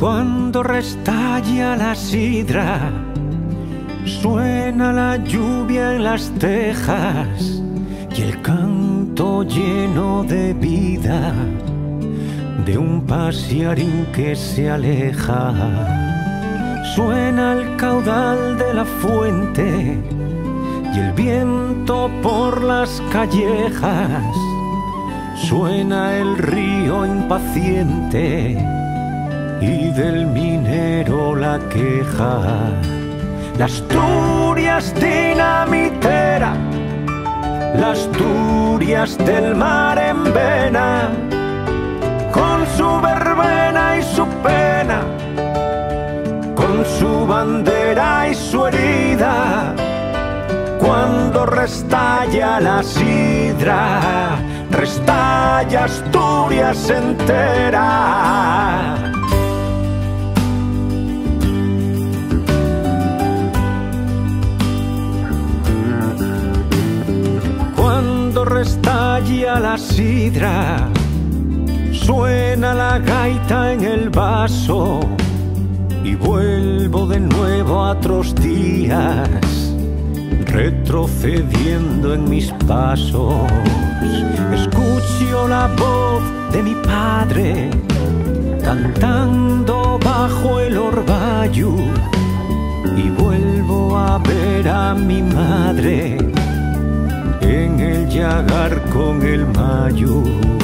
Cuando restalla la sidra, suena la lluvia en las tejas y el canto lleno de vida de un pasiarín que se aleja. Suena el caudal de la fuente y el viento por las callejas. Suena el río impaciente y del minero la queja. La Asturias dinamitera, la Asturias del mar en vena, con su verbena y su pena, con su bandera y su herida. Cuando restalla la sidra, restalla Asturias entera. La sidra, suena la gaita en el vaso y vuelvo de nuevo a otros días, retrocediendo en mis pasos. Escucho la voz de mi padre cantando bajo el orvallo y vuelvo a ver a mi madre en el llagar con el mayo.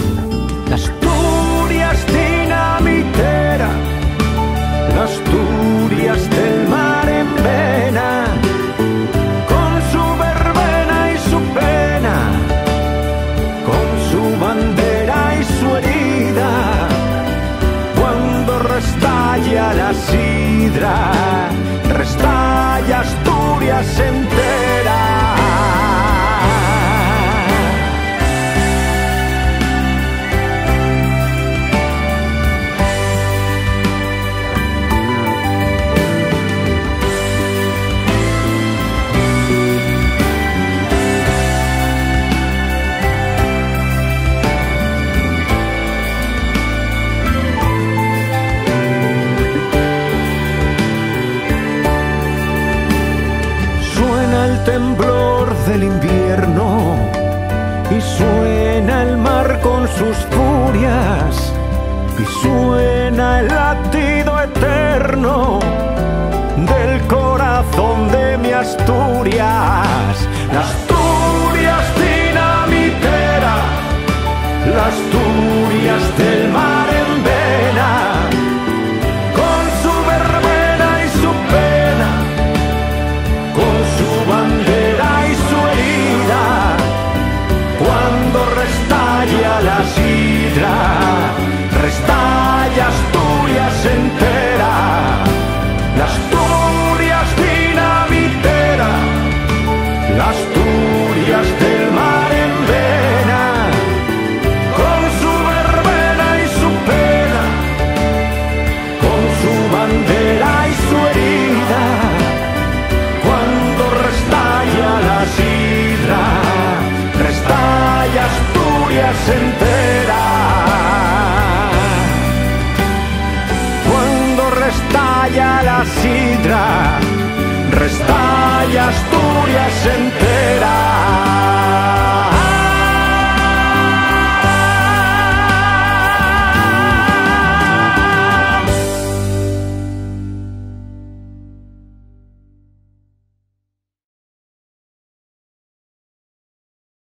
Del invierno y suena el mar con sus furias y suena el latido eterno del corazón de mi Asturias. La sidra, restalla Asturias entera.